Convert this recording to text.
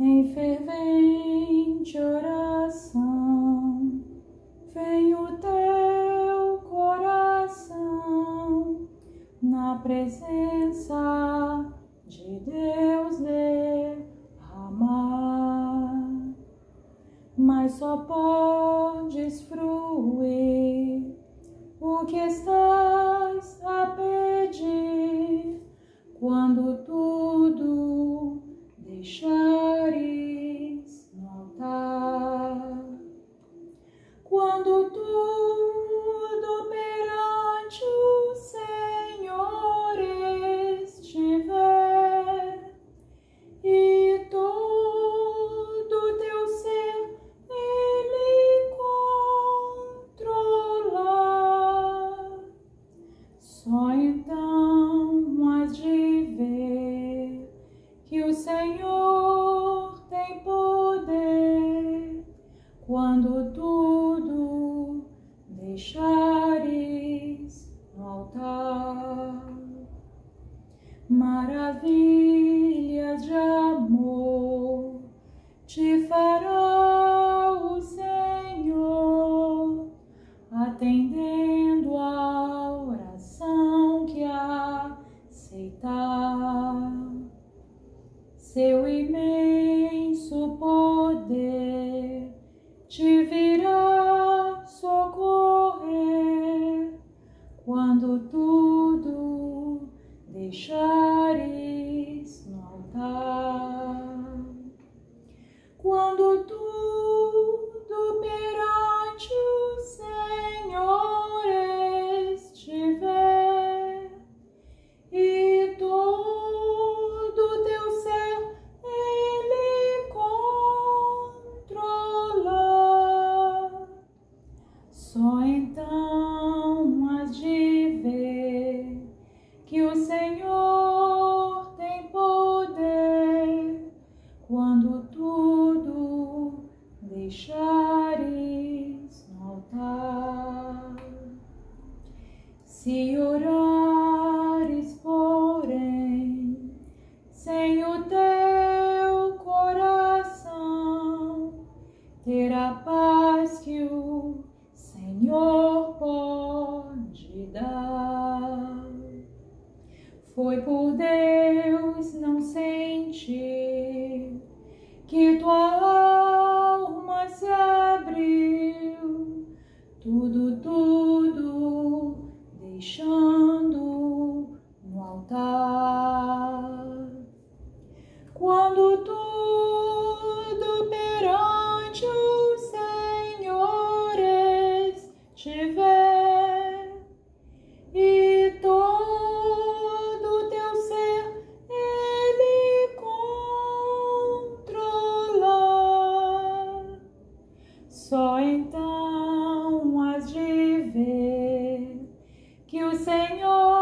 Em fervente oração, vem o teu coração na presença de Deus derramar, mas só podes fruir o que estás a só então has de ver que o Senhor tem poder quando tudo deixares no altar. Maravilhas de amor te fará o Senhor, atendendo Seu imenso poder te virá socorrer quando tudo deixares que o Senhor tem poder quando tudo deixares no altar. Se orares, Foi por Deus não sentir que tua alma se abriu, tudo, tudo deixando no altar. Só então has de ver que o Senhor